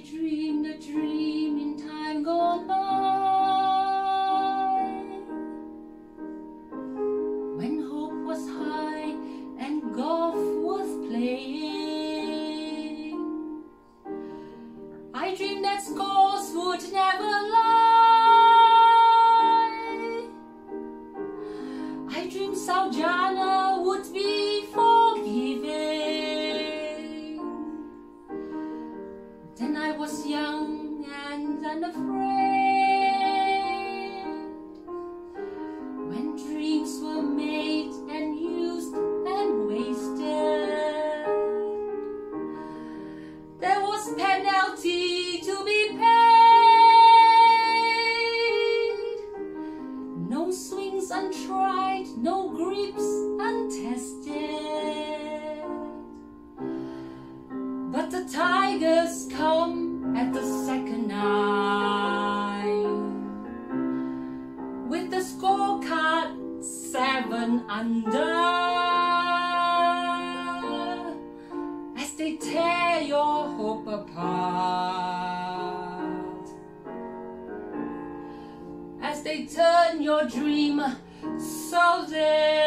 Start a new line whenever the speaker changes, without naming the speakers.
I dreamed a dream in time gone by. When hope was high and golf was playing I dreamed that scores would never lie. I dreamed Saujana was young and unafraid. When dreams were made and used and wasted, there was penalty to be paid. No swings untried, no grips untested. But the tigers come at the second nine with the scorecard seven under. As they tear your hope apart. As they turn your dream so there